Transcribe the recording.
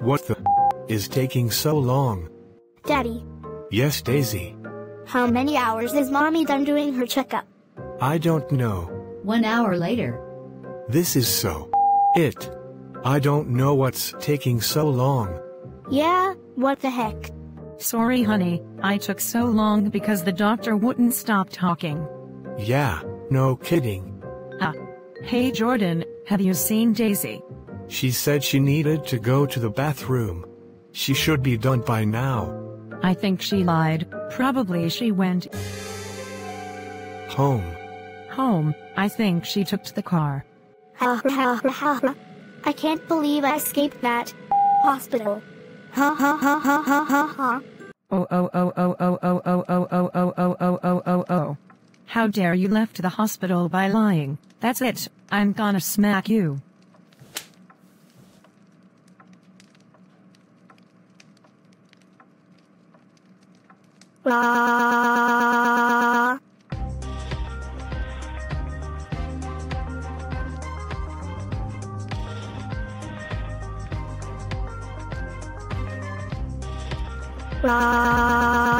What the is taking so long? Daddy, Yes, Daisy. how many hours is mommy done doing her checkup? I don't know. One hour later. This is so. It. I don't know what's taking so long. Yeah, what the heck? Sorry, honey, I took so long because the doctor wouldn't stop talking. Yeah, no kidding. Ah. Hey, Jordan, have you seen Daisy? She said she needed to go to the bathroom. She should be done by now. I think she lied. Probably she went Home. home. I think she took to the car. Ha ha ha ha ha. I can't believe I escaped that hospital. Ha ha ha ha ha ha ha. Oh oh oh oh oh oh oh oh oh oh oh oh oh oh oh. How dare you left the hospital by lying? That's it. I'm gonna smack you. 啦啦。